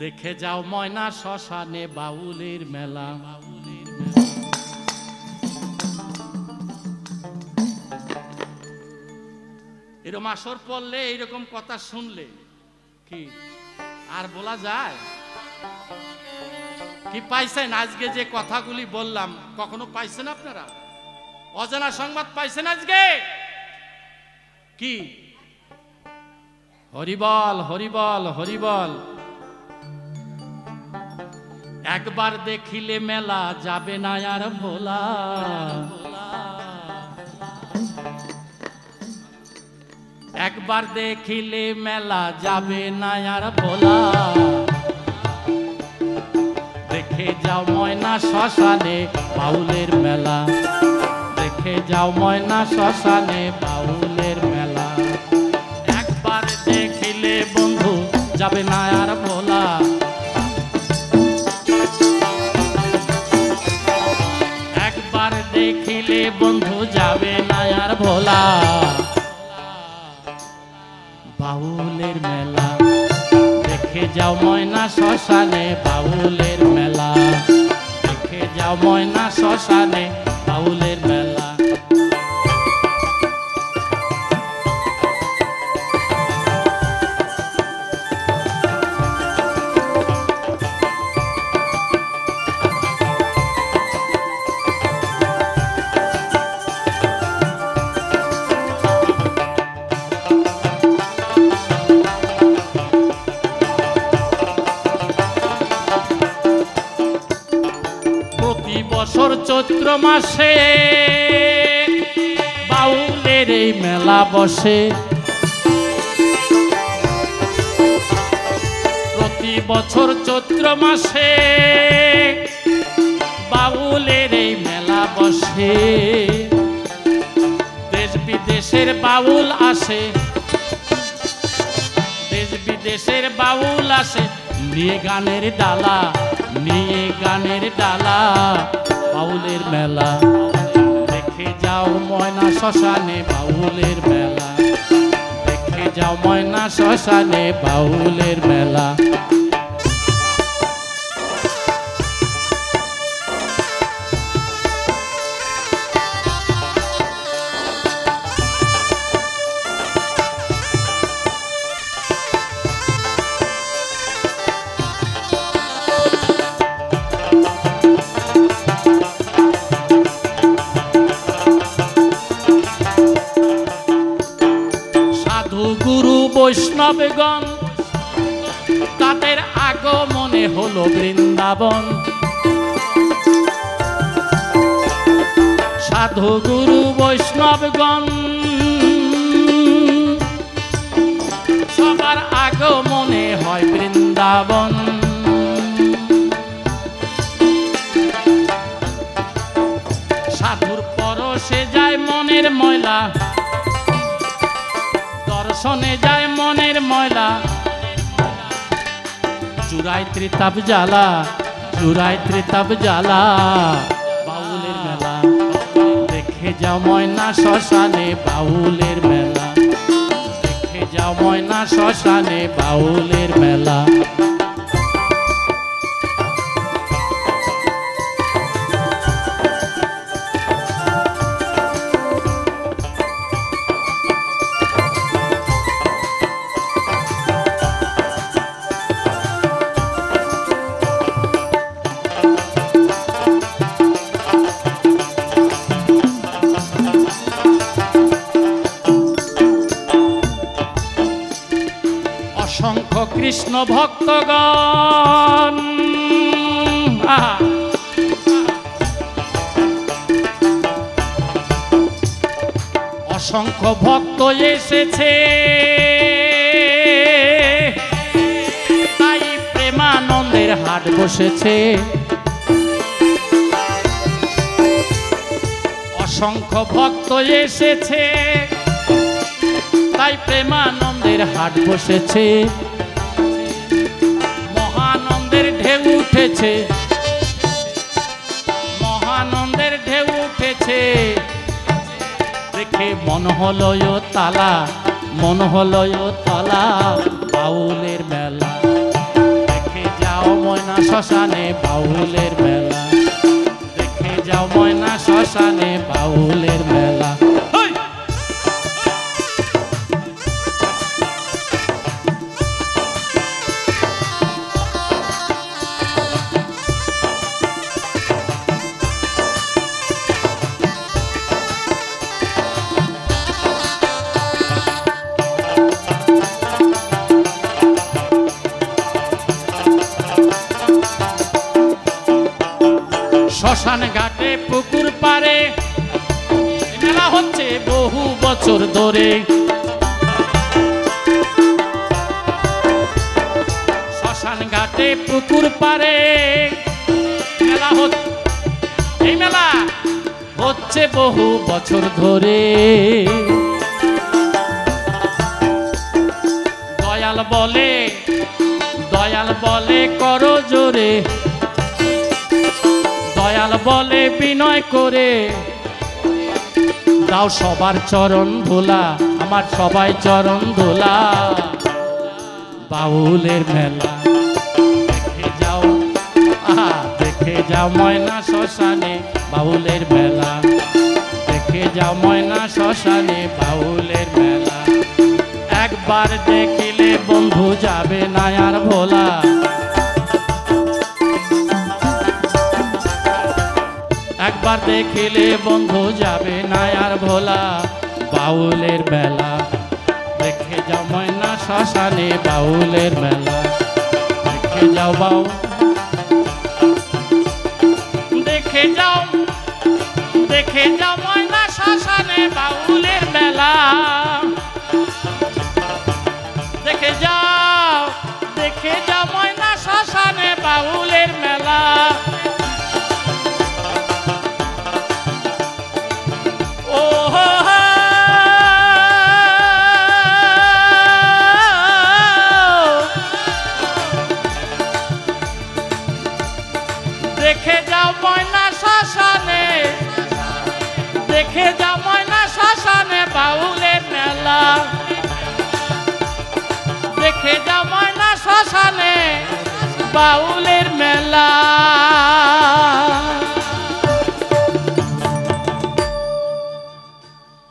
দেখে যাও ময়না শ্মশানে বাউলের মেলা। এরকম আসর পড়লে এইরকম কথা শুনলে কি? আর বলা যায়? কি পাইছেন? আজকে যে কথাগুলি বললাম, কখনো পাইছেন আপনারা? অজানা সংবাদ পাইছেন আজকে? কি? হরিবল হরিবল হরিবল। একবার দেখিলে মেলা যাবে না আর ভোলা। একবার দেখিলে মেলা যাবে না আর ভোলা। দেখে যাও ময়না শ্মশানে বাউলের মেলা। দেখে যাও ময়না শ্মশানে বাউলের মেলা। একবার দেখিলে বন্ধু যাবে না ভোলা বাউলের মেলা। দেখে যাও ময়না শ্মশানে, বাউলের মেলা। দেখে যাও ময়না শ্মশানে, বাউলের মেলা। চৈত্র মাসে বাউলের এই মেলা বসে। প্রতি বছর চৈত্র মাসে বাউলের এই মেলা বসে। দেশ বিদেশের বাউল আসে। দেশ বিদেশের বাউল আসে। নিয়ে গানের ডালা, নিয়ে গানের ডালা। বাউলের মেলা। দেখে যাও ময়না শ্মশানে বাউলের মেলা। দেখে যাও ময়না শ্মশানে বাউলের মেলা। বৈষ্ণবগণ, তাদের আগমনে হলো বৃন্দাবন। সাধু গুরু বৈষ্ণবগণ, সবার আগমনে হয় বৃন্দাবন। সাধুর পরশে যায় মনের ময়লা দর্শনে যায় মনের ময়লা। চুরাই ত্রিতাপ জ্বালা চুরাই ত্রিতাপ জ্বালা। বাউলের মেলা, দেখে যাও ময়না শ্মশানে বাউলের মেলা। দেখে যাও ময়না শ্মশানে বাউলের মেলা। কৃষ্ণ ভক্তগণ। অসংখ্য ভক্ত এসেছে। তাই প্রেমানন্দের হাট বসেছে। অসংখ্য ভক্ত এসেছে। তাই প্রেমানন্দের হাট বসেছে। উঠেছে। মহানন্দের ঢেউ উঠেছে। দেখে মন হলয় তালা, মন হলয় তালা, বাউলের মেলা। দেখে যাও ময়না শ্মশানে, বাউলের শ্মশান ঘাটে পুকুর পারে মেলা হচ্ছে বহু বছর ধরে। শ্মশান ঘাটে পুকুর পারে মেলা হচ্ছে এই মেলা হচ্ছে বহু বছর ধরে। দয়াল বলে দয়াল বলে, করো জোরে। দয়াল বলে বিনয় করে। দাও সবার চরণ ধোলা, আমার সবাই চরণ ধোলা। বাউলের মেলা, দেখে যাও দেখে যাও ময়না শ্মশানে বাউলের মেলা। দেখে যাও ময়না শ্মশানে বাউলের মেলা। একবার দেখিলে বন্ধু যাবে না আর ভোলা। দেখিলে বন্ধু যাবে না আর ভোলা। বাউলের মেলা, দেখে যাও ময়না শ্মশানে বাউলের মেলা। দেখে যাও বাউ, দেখে যাও দেখে যাও ময়না শ্মশানে বাউলের মেলা। বাউলের মেলা।